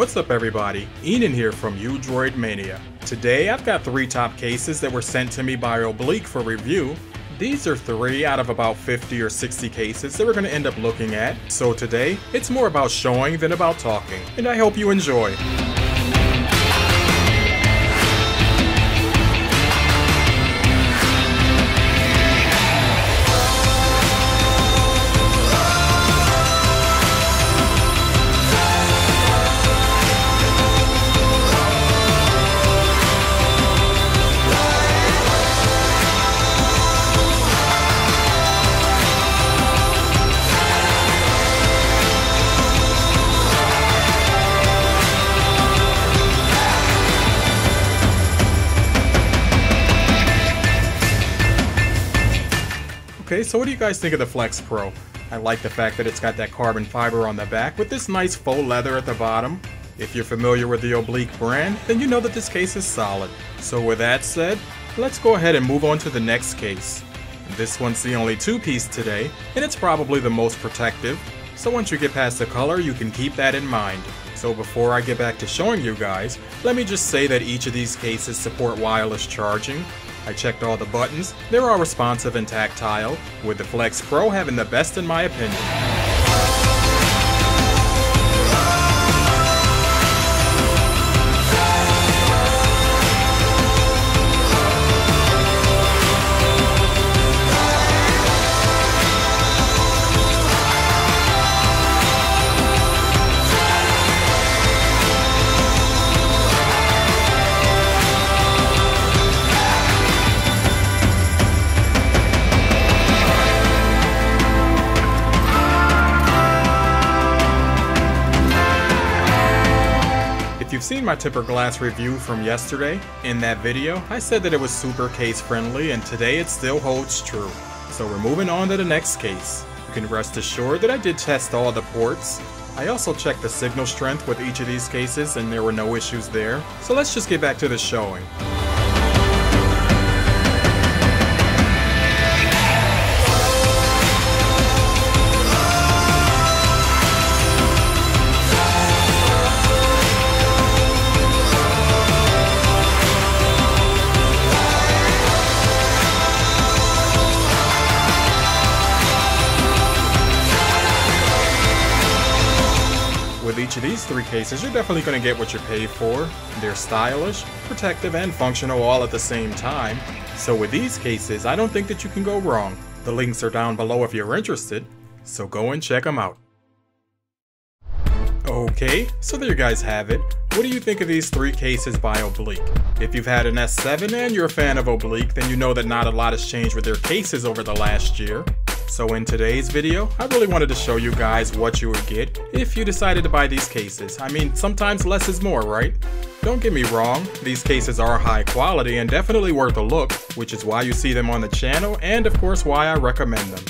What's up everybody, Enan here from Udroid Mania. Today I've got three top cases that were sent to me by Obliq for review. These are three out of about 50 or 60 cases that we're going to end up looking at, so today it's more about showing than about talking, and I hope you enjoy. Okay, so what do you guys think of the Flex Pro? I like the fact that it's got that carbon fiber on the back with this nice faux leather at the bottom. If you're familiar with the Obliq brand, then you know that this case is solid. So with that said, let's go ahead and move on to the next case. This one's the only two-piece today, and it's probably the most protective. So once you get past the color, you can keep that in mind. So before I get back to showing you guys, let me just say that each of these cases support wireless charging, I checked all the buttons, they're all responsive and tactile, with the Flex Pro having the best in my opinion. If you've seen my Tipper Glass review from yesterday, in that video, I said that it was super case friendly and today it still holds true. So we're moving on to the next case. You can rest assured that I did test all the ports. I also checked the signal strength with each of these cases and there were no issues there. So let's just get back to the showing. Each of these three cases, you're definitely going to get what you pay for. They're stylish, protective, and functional all at the same time. So with these cases, I don't think that you can go wrong. The links are down below if you're interested, so go and check them out. Okay, so there you guys have it. What do you think of these three cases by Obliq? If you've had an S7 and you're a fan of Obliq, then you know that not a lot has changed with their cases over the last year. So in today's video, I really wanted to show you guys what you would get if you decided to buy these cases. I mean, sometimes less is more, right? Don't get me wrong, these cases are high quality and definitely worth a look, which is why you see them on the channel and of course why I recommend them.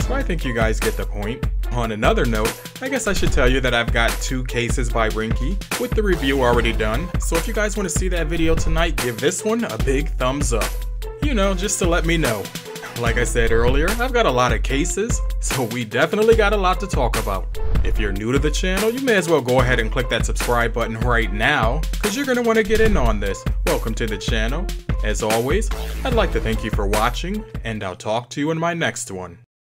So I think you guys get the point. On another note, I guess I should tell you that I've got two cases by Ringke with the review already done, so if you guys want to see that video tonight, give this one a big thumbs up. You know, just to let me know. Like I said earlier, I've got a lot of cases, so we definitely got a lot to talk about. If you're new to the channel, you may as well go ahead and click that subscribe button right now, because you're going to want to get in on this. Welcome to the channel. As always, I'd like to thank you for watching, and I'll talk to you in my next one.